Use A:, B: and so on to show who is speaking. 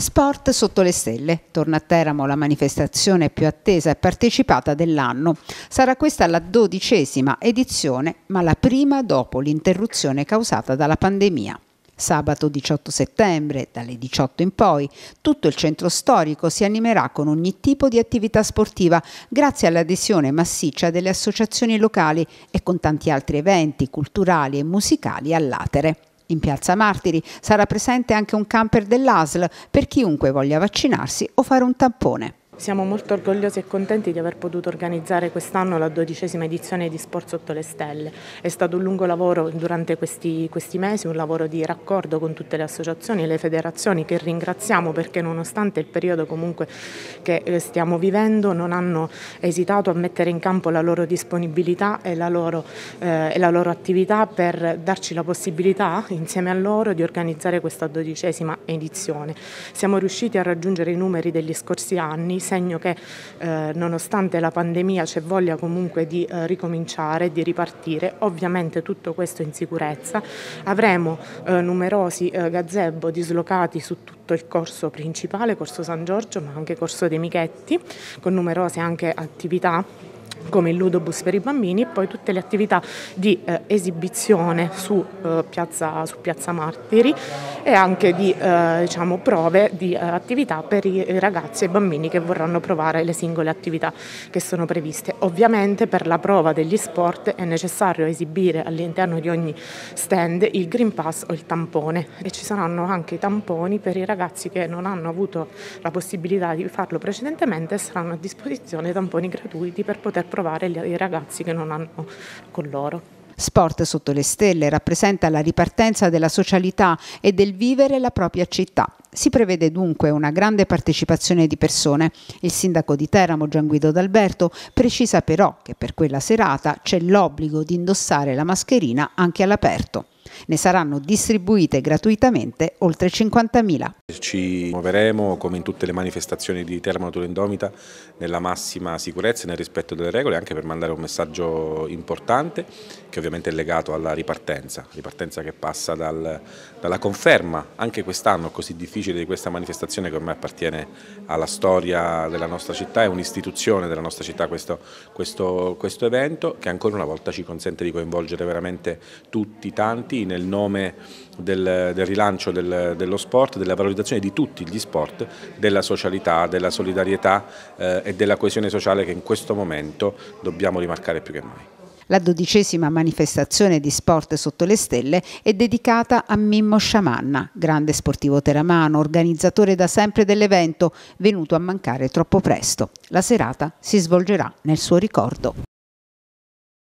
A: Sport sotto le stelle. Torna a Teramo la manifestazione più attesa e partecipata dell'anno. Sarà questa la dodicesima edizione, ma la prima dopo l'interruzione causata dalla pandemia. Sabato 18 settembre, dalle 18 in poi, tutto il centro storico si animerà con ogni tipo di attività sportiva grazie all'adesione massiccia delle associazioni locali e con tanti altri eventi culturali e musicali all'atere. In Piazza Martiri sarà presente anche un camper dell'ASL per chiunque voglia vaccinarsi o fare un tampone.
B: Siamo molto orgogliosi e contenti di aver potuto organizzare quest'anno la dodicesima edizione di Sport sotto le stelle. È stato un lungo lavoro durante questi, questi, mesi, un lavoro di raccordo con tutte le associazioni e le federazioni che ringraziamo perché nonostante il periodo comunque che eh, stiamo vivendo non hanno esitato a mettere in campo la loro disponibilità e la loro, eh, e la loro attività per darci la possibilità insieme a loro di organizzare questa dodicesima edizione. Siamo riusciti a raggiungere i numeri degli scorsi anni segno che eh, nonostante la pandemia c'è voglia comunque di eh, ricominciare, di ripartire, ovviamente tutto questo in sicurezza. Avremo eh, numerosi eh, gazebo dislocati su tutto il corso principale, corso San Giorgio, ma anche corso dei Michetti, con numerose anche attività come il ludobus per i bambini e poi tutte le attività di eh, esibizione su, eh, piazza, su, piazza, Martiri e anche di eh, diciamo, prove di eh, attività per i ragazzi e i bambini che vorranno provare le singole attività che sono previste. Ovviamente per la prova degli sport è necessario esibire all'interno di ogni stand il Green Pass o il tampone e ci saranno anche i tamponi per i ragazzi che non hanno avuto la possibilità di farlo precedentemente e saranno a disposizione tamponi gratuiti per poter provare i ragazzi che non hanno con loro.
A: Sport sotto le stelle rappresenta la ripartenza della socialità e del vivere la propria città. Si prevede dunque una grande partecipazione di persone. Il sindaco di Teramo, Gian Guido D'Alberto, precisa però che per quella serata c'è l'obbligo di indossare la mascherina anche all'aperto. Ne saranno distribuite gratuitamente oltre 50.000.
C: Ci muoveremo come in tutte le manifestazioni di Teramo Natura Indomita nella massima sicurezza e nel rispetto delle regole anche per mandare un messaggio importante che ovviamente è legato alla ripartenza, ripartenza che passa dal, dalla conferma. Anche quest'anno così difficile di questa manifestazione che ormai appartiene alla storia della nostra città, è un'istituzione della nostra città questo, questo, questo evento che ancora una volta ci consente di coinvolgere veramente tutti, tanti nel nome del, del rilancio del, dello sport, della valorizzazione di tutti gli sport, della socialità, della solidarietà eh, e della coesione sociale che in questo momento dobbiamo rimarcare più che mai.
A: La dodicesima manifestazione di sport sotto le stelle è dedicata a Mimmo Sciamanna, grande sportivo teramano, organizzatore da sempre dell'evento, venuto a mancare troppo presto. La serata si svolgerà nel suo ricordo.